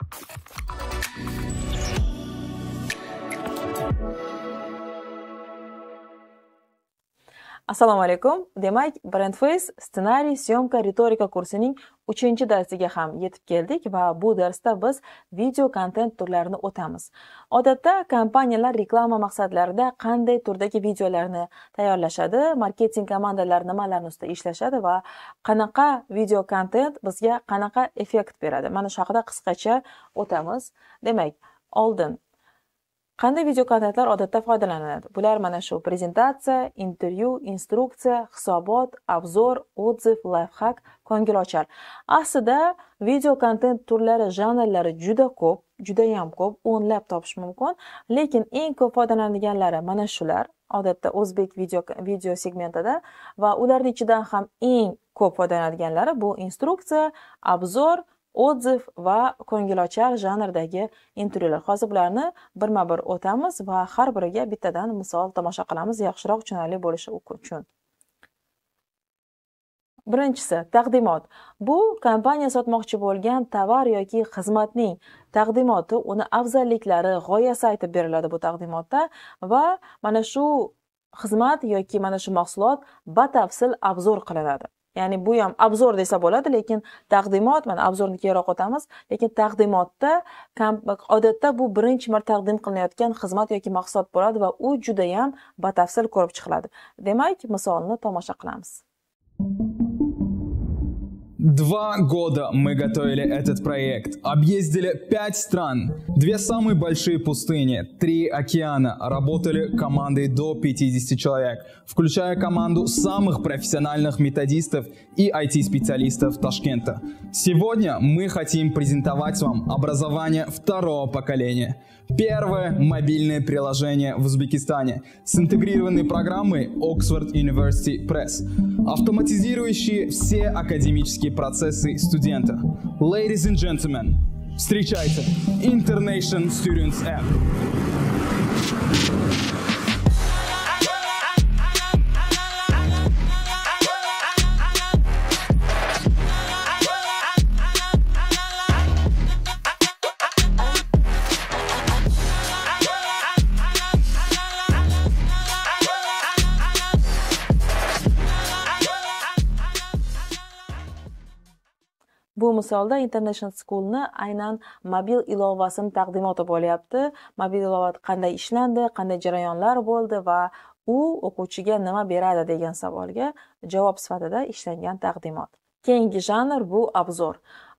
thank you assalomu alaykum demak brandface ssenariy syomka ritorika kursining uchinchi darsiga ham yetib keldik va bu darsda biz video kontent turlarini o'tamiz. Odatda kompaniyalar reklama maqsadlarida qanday turdagi videolarni tayyorlashadi marketing komandalari nimalarni ustida ishlashadi va qanaqa video kontent bizga qanaqa effekt beradi? Mana shu haqida qisqacha o'tamiz. Demak oldin qanday videokontentlar odatda foydalaniladi? Bular mana shu prezentatsiya intervyu instruksiya hisobot obzor отзыв layfhak ko'ngilochar aslida video kontent turlari janrlari juda ko'p judayam ko'p o'nlab topish mumkin. Lekin eng ko'p foydalanilganlari mana shular. Odatda o'zbek video video segmentida va ularni ichidan ham eng ko'p foydalanilganlari bu instruksiya obzor odziv va ko'ngilochar janrdagi intervyular. Hozir bularni birma bir o'tamiz va har biriga bittadan misol tomosha qilamiz yaxshiroq tushunarli bo'lishi uchun. Birinchisi taqdimot. Bu kompaniya sotmoqchi bo'lgan tovar yoki xizmatning taqdimoti uni afzalliklari g'oyasi aytib beriladi bu taqdimotda va mana shu xizmat yoki mana shu mahsulot batafsil obzor qilinadi. Ya'ni bu ham obzor desa bo'ladi lekin taqdimot mana obzorni keyinroq o'tamiz lekin taqdimotda odatda bu birinchi marta taqdim qilinayotgan xizmat yoki mahsulot bo'ladi va u judayam batafsil ko'rib chiqiladi. Demak misolni tomosha qilamiz. Два года мы готовили этот проект, объездили пять стран, две самые большие пустыни, три океана, работали командой до 50 человек, включая команду самых профессиональных методистов и IT-специалистов Ташкента. Сегодня мы хотим презентовать вам образование второго поколения – Первое мобильное приложение в Узбекистане с интегрированной программой Oxford University Press, автоматизирующие все академические процессы студента. Ladies and gentlemen, встречайте Internation Students App. Bu misolda international schoolni aynan mobil ilovasini taqdimoti bo'lyapti. Mobil ilova qanday ishlandi qanday jarayonlar bo'ldi va u o'quvchiga nima beradi degan savolga javob sifatida ishlangan taqdimot. Keyingi janr bu obzor.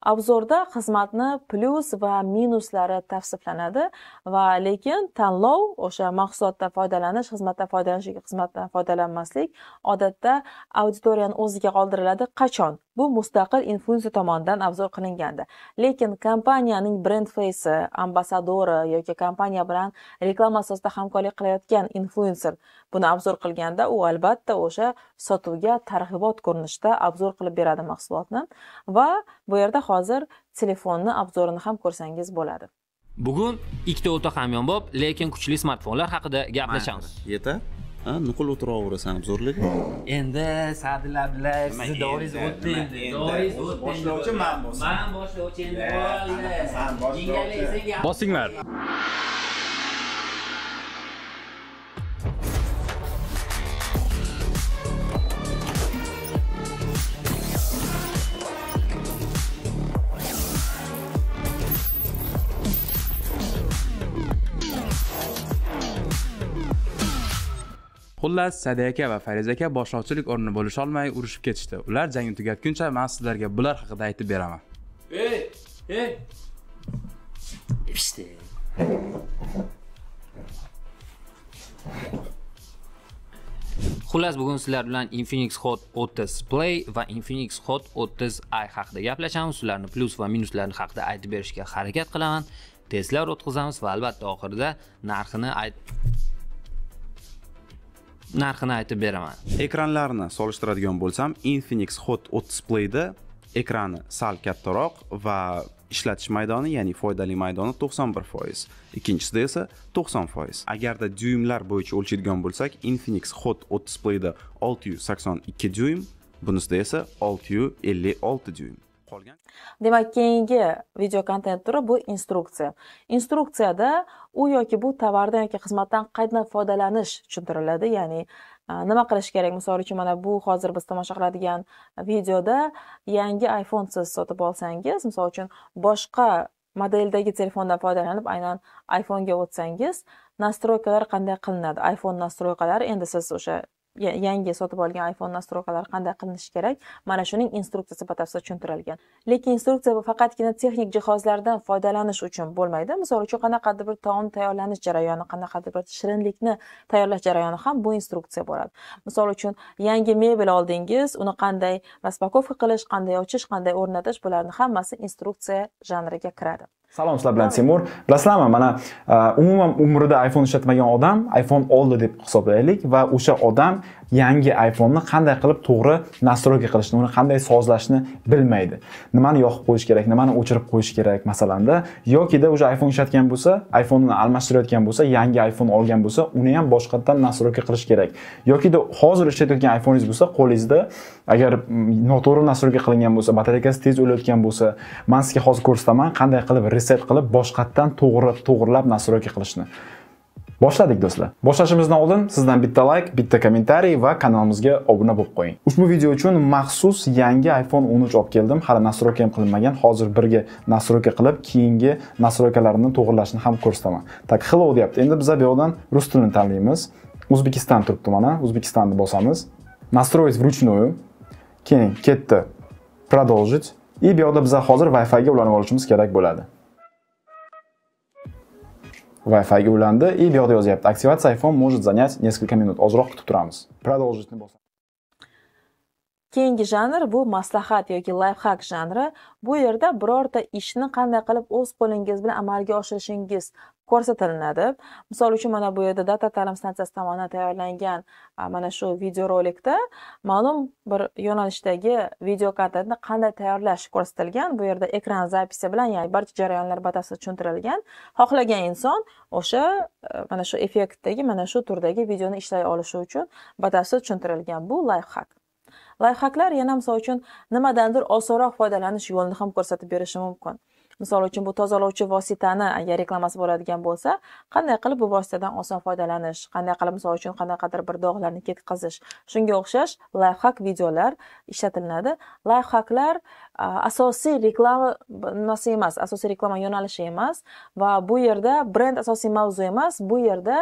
Obzorda xizmatni plyus va minuslari tavsiflanadi va lekin tanlov o'sha mahsulotdan foydalanish xizmatdan foydalanish yoki xizmatdan foydalanmaslik odatda auditoriyani o'ziga qoldiriladi qachon bu mustaqil inflyuenser tomonidan obzor qilinganda lekin kompaniyaning brend feysi ambassadori yoki kompaniya bilan reklama asosida hamkorlik qilayotgan inflyuenser buni obzor qilganda u albatta o'sha sotuvga targ'ibot ko'rinishida obzor qilib beradi mahsulotni va bu yerda hozir telefonni obzorini ham ko'rsangiz bo'ladi. Bugun ikkita o'ta hamyonbop lekin kuchli smartfonlar haqida gaplashamiz. Yeta. Nuqul o'tiraverasan obzorlarga endi sadil abdullayev sizni davringiz o'tdi endi o'tdi boshlovchi man bo'lsam man boshlovchi endi bo'ldi. bosinglar xullas sadi aka va fariz aka boshlovchilik o'rnini bo'lisholmay urushib ketishdi. Ular jangni tugatguncha man sizlarga bular haqida aytib beraman. Ey ey işte xullas bugun sizlar bilan infinix hot 30 play va infinix hot 30 i haqida gaplashamiz. Ularni plyus va minuslarini haqida aytib berishga harakat qilaman. Testlar o'tkazamiz va albatta oxirida narxini ayt narxini aytib beraman. Ekranlarni solishtiradigan bo'lsam infinix hot 30 playda ekrani sal kattaroq va ishlatish maydoni ya'ni foydali maydoni 91 foiz. Ikkinchisida esa 90 foiz. Agarda dyuymlar bo'yicha o'lchaydigan bo'lsak infinix hot 30 playda 682 dyuym bunisida esa 656 dyuym. Qolgan. Demak keyingi video kontent turi bu instruksiya instruksiyada u yoki bu tovardan yoki xizmatdan qanday foydalanish tushuntiriladi. Ya'ni nima qilish kerak? Misol uchun mana bu hozir biz tomosha qiladigan videoda yangi iphone siz sotib olsangiz misol uchun boshqa modeldagi telefondan foydalanib aynan iphone'ga o'tsangiz nastroykalar qanday qilinadi? iphone nastroykalari endi siz o'sha yangi sotib olgan iphone nastroykalari qanday qilinishi kerak? Mana shuning instruksiyasi batafsil tushuntirilgan. Lekin instruksiya bu faqatgina texnik jihozlardan foydalanish uchun bo'lmaydi. Misol uchun qanaqadir bir taom tayyorlanish jarayoni qanaqadir bir shirinlikni tayyorlash jarayoni ham bu instruksiya bo'ladi. Misol uchun yangi mebel oldingiz uni qanday распаковка qilish qanday ochish qanday o'rnatish bularni hammasi instruksiya janriga kiradi. Salom sizlar bilan timur bilasizlarmi mana e, umuman umrida iphone ishlatmagan odam iphone oldi deb hisoblaylik va o'sha odam yangi iPhone'ni qanday qilib to'g'ri настройка qilishni uni qanday sozlashni bilmaydi. Nimani yoqib qo'yish kerak nimani o'chirib qo'yish kerak masalanda yokida o'sha iPhone ishlatgan bo'lsa iPhone'ni almashtirayotgan bo'lsa yangi iPhone olgan bo'lsa uni ham boshqatdan настройка qilish kerak. Yokida hozir ishlatayotgan iPhone'ingiz bo'lsa qo'lingizda agar mm, noto'g'ri настройка qilingan bo'lsa batareykasi tez o'layotgan bo'lsa man sizga hozir ko'rsataman qanday qilib reset qilib boshqatdan to'g'ri to'g'irlab настройка qilishni. Boshladik do'stlar. Boshlashimizdan oldin sizdan bitta layk bitta kommentariy va kanalimizga obuna bo'lib qo'ying. Ushbu video uchun maxsus yangi iphone 13 olib keldim. Hali настройка ham qilinmagan. Hozir birga настройка qilib keyingi nastroykalarini to'g'irlashni ham ko'rsataman так hello deyapti. Endi biz bu yoqdan rus tilini tanlaymiz. O'zbekiston turibdi mana. O'zbekistonni bosamiz. Настроить вручную. Keyin ketdi. Продолжить. И bu yoqda biza hozir wi fi ga ulanib olishimiz kerak bo'ladi. Wi-Fi ulandi и yoqda yozyapti. Aktivatsiya iPhone может занять несколько minut. Ozroq kutib turamiz. Продолжить bosaman. Keyingi janr bu maslahat yoki layfhak janri. Bu yerda birorta ishni qanday qilib o'z qo'lingiz bilan amalga oshirishingiz ko'rsatilinadi misol uchun mana bu yerda data ta'lim stansiyasi tomonidan tayyorlangan mana shu videorolikda ma'lum bir yo'nalishdagi video kontentni qanday tayyorlash ko'rsatilgan. Bu yerda ekran zapisi bilan ya'ni barcha jarayonlar batafsil tushuntirilgan. Xohlagan inson o'sha e, mana shu effektdagi mana shu turdagi videoni ishlay olishi uchun batafsil tushuntirilgan bu layfhak. Layfhaklar yana misol uchun nimadandir osonroq foydalanish yo'lini ham ko'rsatib berishi mumkin. Misol uchun bu tozalovchi vositani agar reklamasi bo'ladigan bo'lsa qanday qilib bu vositadan oson foydalanish qanday qilib misol uchun qanaqadir bir dog'larni ketkazish. Shunga o'xshash layfhak videolar ishlatilinadi layfhaklar asosiy reklama nimasi emas asosiy reklama yo'nalishi emas va bu yerda brend asosiy mavzu emas bu yerda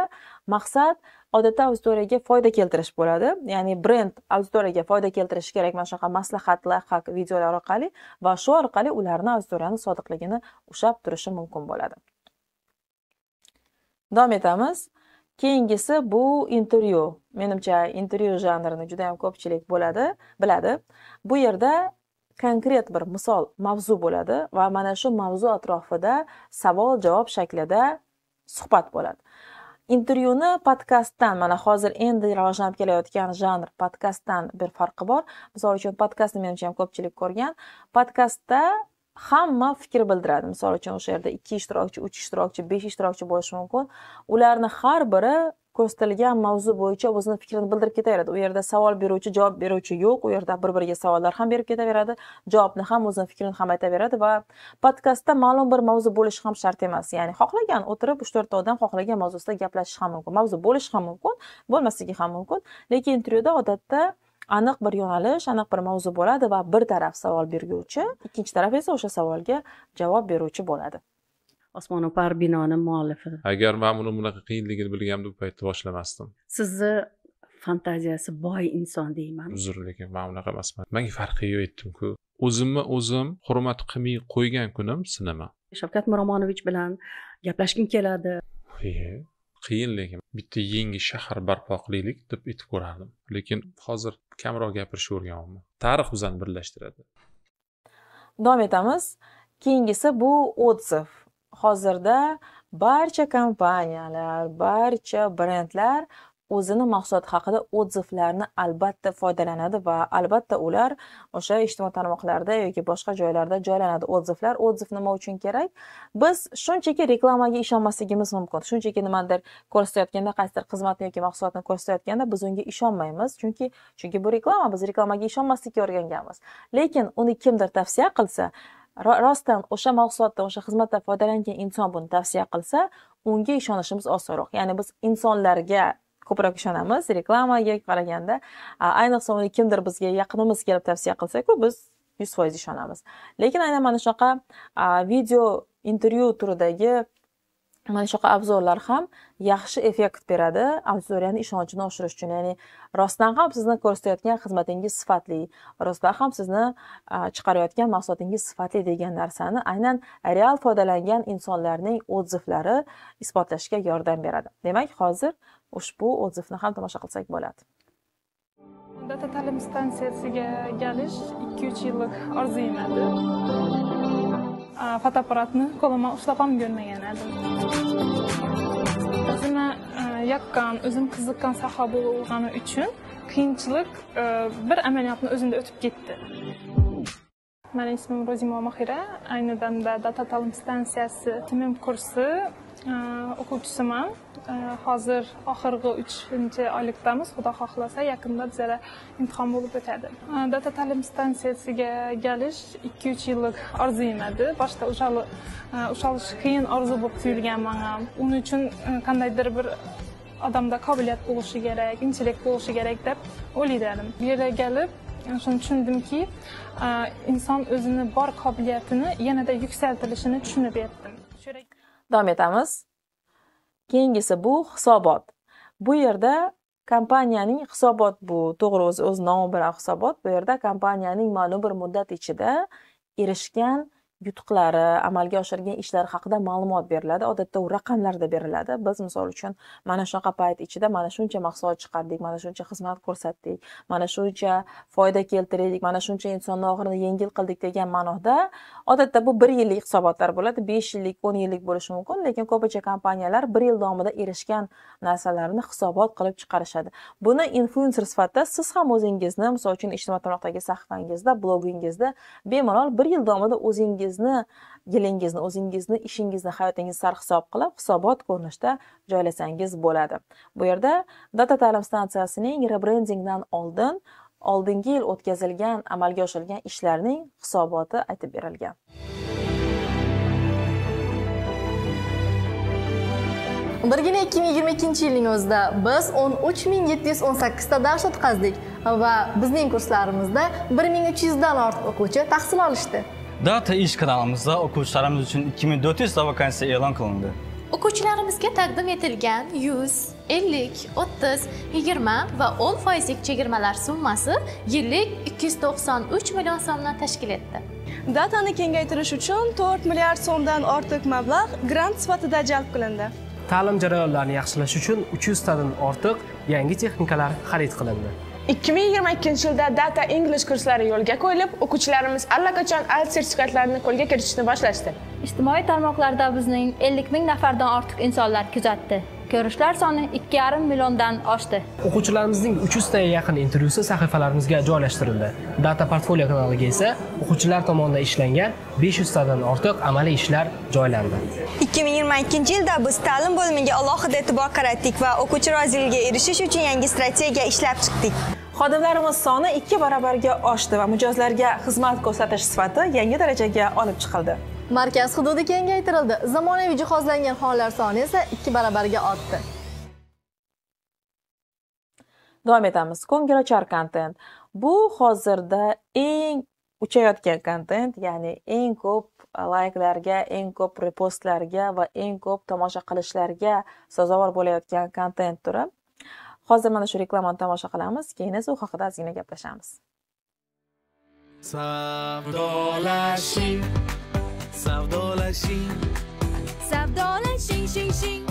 maqsad odatda auditoriyaga foyda keltirish bo'ladi. Ya'ni brend auditoriyaga foyda keltirishi kerak mana shunaqa maslahat layfhak videolar orqali va shu orqali ularni auditoriyani sodiqligini ushlab turishi mumkin bo'ladi. Davom etamiz. Keyingisi bu intervyu. Menimcha intervyu janrini juda yam ko'pchilik bo'ladi biladi. Bu yerda konkret bir misol mavzu bo'ladi va mana shu mavzu atrofida savol javob shaklida suhbat bo'ladi. Intervyuni podkastdan mana hozir endi rivojlanib kelayotgan janr podkastdan bir farqi bor. Misol uchun podkastni menimcha ham ko'pchilik ko'rgan. Podkastda hamma fikr bildiradi. Misol uchun o'sha yerda ikki ishtirokchi uch ishtirokchi besh ishtirokchi bo'lishi mumkin. Ularni har biri ko'rsatilgan mavzu bo'yicha o'zini fikrini bildirib ketaveradi. U yerda savol beruvchi javob beruvchi yo'q. U yerda bir biriga savollar ham berib ketaveradi. Javobni ham o'zini fikrini ham aytaveradi va podkastda ma'lum bir mavzu bo'lishi ham shart emas. Ya'ni xohlagan o'tirib uch to'rtta odam xohlagan mavzusida gaplashishi ham mumkin mavzu bo'lishi ham mumkin bo'lmasligi ham mumkin. Lekin intervyuda odatda aniq bir yo'nalish aniq bir mavzu bo'ladi va bir taraf savol berguvchi ikkinchi taraf esa o'sha savolga javob beruvchi bo'ladi. Osmono'par binoni muallifi. Agar man buni bunaqa qiyinligini bilganimda bu paytda boshlamasdim. Sizni fantaziyasi boy inson deyman. Uzr lekin man unaqa emasman. Manga farqi yo'q aytdimku. O'zimni o'zim hurmat qilmay qo'ygan kunim sinaman shavkat miromonovich bilan gaplashgim keladi. Qiyin lekin bitta yangi shahar barpo qilaylik deb aytib ko'rardim. Lekin hozir kamroq gapirishga o'rganyapman tarix bizani birlashtiradi. Davom etamiz. Keyingisi bu отзыв hozirda barcha kompaniyalar barcha brendlar o'zini mahsuloti haqida odzivlarni albatta foydalanadi va albatta ular o'sha ijtimoiy tarmoqlarda yoki boshqa joylarda joylanadi. Odzivlar odziv nima uchun kerak? Biz shunchaki reklamaga ishonmasligimiz mumkin. Shunchaki nimanidir ko'rsatayotganda qaysidir xizmatni yoki mahsulotni ko'rsatayotganda biz unga ishonmaymiz. Chunki chunki bu reklama biz reklamaga ishonmaslikka o'rganganmiz. Lekin uni kimdir tavsiya qilsa rostdan o'sha mahsulotdan o'sha xizmatdan foydalangan inson buni tavsiya qilsa unga ishonishimiz osonroq. Ya'ni biz insonlarga ko'proq ishonamiz reklamaga qaraganda ayniqsa uni kimdir bizga yaqinimiz kelib tavsiya qilsaku biz yuz foiz ishonamiz. Lekin aynan mana shunaqa video intervyu turidagi mana shunaqa obzorlar ham yaxshi effekt beradi auditoriyani ishonchini oshirish uchun. Ya'ni rostdan ham sizni ko'rsatayotgan xizmatingiz sifatli rostdan ham sizni chiqarayotgan mahsulotingiz sifatli degan narsani aynan real foydalangan insonlarning odzivlari isbotlashga yordam beradi. Demak hozir ushbu odzivni ham tomosha qilsak bo'ladi. Data ta'lim stansiyasiga kelish ikki uch yillik orzuyim edi fotoapparatni qo'lima ushlab ham ko'rmagan edim o'zimni yoqqan o'zim qiziqqan soha bo'lgani uchun qiyinchilik bir amaliyotni o'zimda o'tib ketdi mani ismim rozima mohira ayni damda data ta'lim stansiyasi tmm kursi o'quvchisiman Э, hozir oxirgi uchinchi oylikdamiz. Xudo xohlasa yaqinda bizada imtihon bo'lib o'tadi. Э, data ta'lim stansiyasiga kelish ikki uch yillik orzu edi boshida ushalish э, qiyin orzu bo'lib tuyulgan manga. Uning uchun e, qandaydir bir odamda qobiliyat bo'lishi kerak intellekt bo'lishi kerak deb o'ylaydim bu yerga kelib e, shuni tushundimki e, inson o'zini bor qobiliyatini yanada yuksaltirishini tushunib yetdim. Davom etamiz. Keyingisi bu hisobot. Bu yerda kompaniyaning hisobot bu. To'g'ri o'zi o'z nomi bilan hisobot. Bu yerda kompaniyaning ma'lum bir muddat ichida erishgan yutuqlari amalga oshirgan ishlari haqida ma'lumot beriladi. Odatda u raqamlarda beriladi. Biz misol uchun mana shunaqa payt ichida mana shuncha mahsulot chiqardik mana shuncha xizmat ko'rsatdik mana shuncha foyda keltirdik mana shuncha insonni og'irini yengil qildik degan ma'noda odatda bu bir yillik hisobotlar bo'ladi. Besh yillik o'n yillik bo'lishi mumkin lekin ko'pincha kompaniyalar bir yil davomida erishgan narsalarni hisobot qilib chiqarishadi. Buni influencer sifatida siz ham o'zingizni misol uchun ijtimoiy tarmoqdagi sahifangizda blogingizda bemalol bir yil davomida o'zingiz o'zingizni yilingizni o'zingizni ishingizni hayotingizni sarhisob qilib hisobot ko'rinishida joylasangiz bo'ladi. Bu yerda data ta'lim stansiyasining rebrendingdan oldin oldingi yil o'tkazilgan amalga oshirilgan ishlarning hisoboti aytib berilgan. Birgina 2022 yilning o'zida biz 13718 ta dars o'tkazdik va bizning kurslarimizda 1300 dan ortiq o'quvchi tahsil olishdi. Data ish kanalimizda o'quvchilarimiz uchun 2400 ta vakansiya e'lon qilindi. O'quvchilarimizga taqdim etilgan 100, 50, 30, 20 va 10 foizlik chegirmalar summasi yillik 293 million so'mni tashkil etdi. Datani kengaytirish uchun 4 milliard so'mdan ortiq mablag' grant sifatida jalb qilindi. Ta'lim jarayonlarini yaxshilash uchun 300 tadan ortiq yangi texnikalar xarid qilindi. 2022 yilda Data English kurslari yo'lga qo'yilib, o'quvchilarimiz allaqachon IELTS sertifikatlarini qo'lga kiritishni boshlashdi. Ijtimoiy tarmoqlarda bizning 50 ming nafardan ortiq insonlar kuzatdi. Ko'rishlar soni 2,5 milliondan oshdi. O'quvchilarimizning 300 taga yaqin intervyusi sahifalarimizga joylashtirildi. Data Portfolio kanaliga esa o'quvchilar tomonidan ishlangan 500 tadan ortiq amaliy ishlar joylandi. 2022 yilda biz ta'lim bo'limiga alohida e'tibor qaratdik va o'quvchi roziligiga erishish uchun yangi strategiya ishlab chiqdik. Xodimlarimiz soni ikki barobarga oshdi va mijozlarga xizmat ko'rsatish sifati yangi darajaga olib chiqildi. Markaz hududi kengaytirildi. Zamonaviy jihozlangan xonlar soni esa ikki barobarga ortdi. Davom etamiz. Ko'ngilochar kontent bu hozirda eng uchayotgan kontent ya'ni eng ko'p layklarga eng ko'p repostlarga va eng ko'p tomosha qilishlarga sazovor bo'layotgan kontent turi hozir mana shu reklamani tomosha qilamiz keyin esa u haqida ozgina gaplashamiz savdolashing savdolashing savdolashing shing shing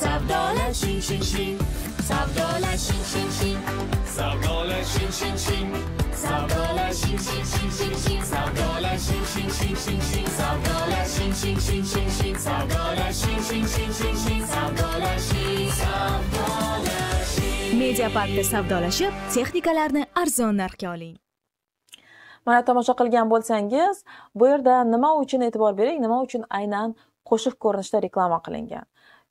savdolashing shing shing savdolashing shing shing savdolashing shing shing savdolashing shing shing shing shing savdolashing shing shing shing shing savdolashing shing shing shing shing savdolashing shing shing shing shing savdolashing savdolashing media parkda savdolashib texnikalarni arzon narxga oling. Mana tomosha qilgan bo'lsangiz bu yerda nima uchun e'tibor bering nima uchun aynan qo'shiq ko'rinishida reklama qilingan?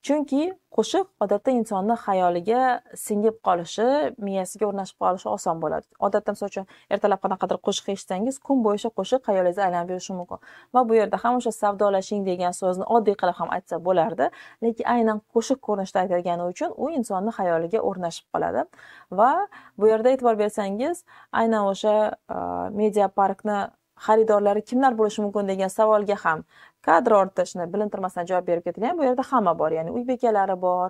Chunki qo'shiq odatda insonni xayoliga singib qolishi miyasiga o'rnashib qolishi oson bo'ladi. Odatda misol uchun ertalab qanaqadir qo'shiq eshitsangiz kun bo'yicha qo'shiq xayolingizda aylanib yurishi mumkin. Va bu yerda ham o'sha savdolashing degan so'zni oddiy qilib ham aytsa bo'lardi. Lekin aynan qo'shiq ko'rinishida aytilgani uchun u insonni xayoliga o'rnashib qoladi. Va bu yerda e'tibor bersangiz aynan o'sha media parkni xaridorlari kimlar bo'lishi mumkin degan savolga ham kadr ortishni bilintirmasdan javob berib ketilgan bu yerda hamma bor ya'ni uy bekalari bor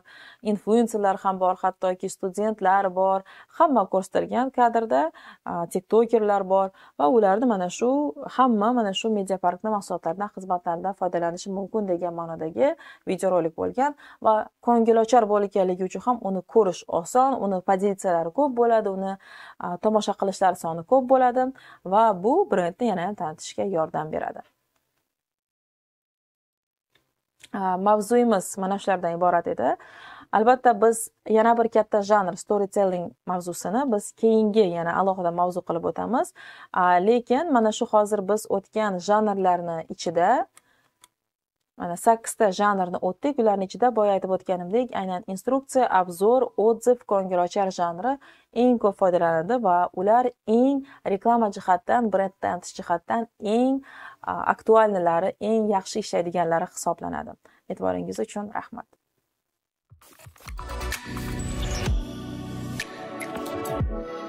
influenserlar ham bor hattoki studentlar bor hamma ko'rsatilgan kadrda tiktokerlar bor va ularni mana shu hamma mana shu media parkni mahsulotlaridan xizmatlaridan foydalanishi mumkin degan ma'nodagi videorolik bo'lgan va ko'ngilochar bo'lganligi uchun ham uni ko'rish oson uni pozitsiyalari ko'p bo'ladi uni tomosha qilishlar soni ko'p bo'ladi va bu brendni yana ham tanitishga yordam beradi. Mavzuyimiz mana shulardan iborat edi. Albatta biz yana bir katta janr storytelling mavzusini biz keyingi yana alohida mavzu qilib o'tamiz. Lekin mana shu hozir biz o'tgan janrlarni ichida mana sakkizta janrni o'tdik ularni ichida boya aytib o'tganimdek aynan instruksiya obzor отзыв ko'ngilochar janri eng ko'p foydalanadi va ular eng reklama jihatdan brend tanitish jihatdan eng aktuallari eng yaxshi ishlaydiganlari hisoblanadi. E'tiboringiz uchun rahmat. thank you